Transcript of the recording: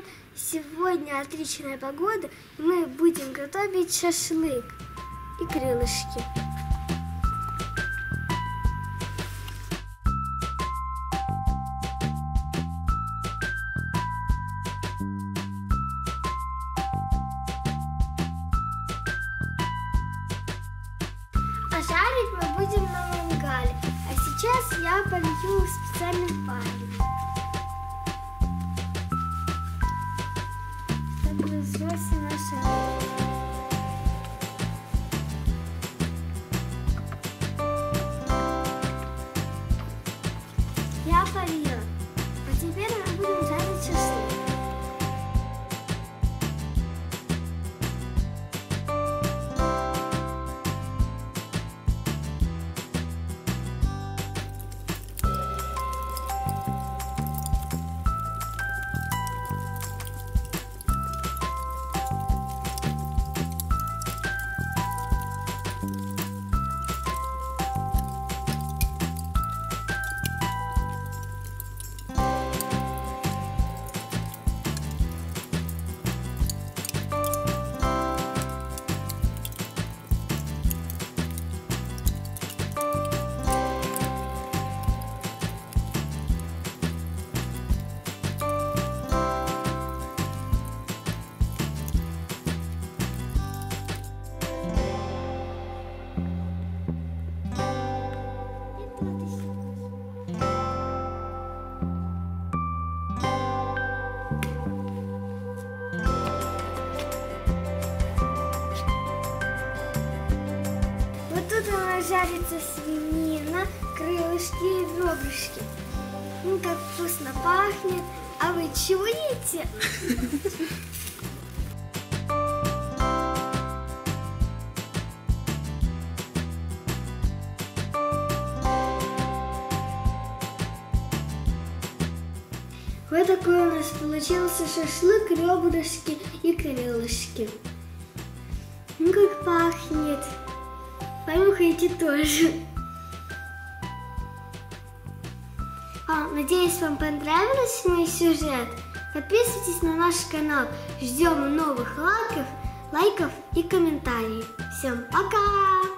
привет! Сегодня отличная погода, и мы будем готовить шашлык и крылышки. А жарить мы будем на мангале. А сейчас я полью специальным паром. Я полила. А теперь мы будем жарится свинина, крылышки и ребрышки. Ну, как вкусно пахнет. А вы чуете? Вот такой у нас получился шашлык, ребрышки и крылышки. Ну, как пахнет. Понюхайте тоже. А, надеюсь, вам понравился мой сюжет. Подписывайтесь на наш канал. Ждем новых лайков, лайков и комментариев. Всем пока!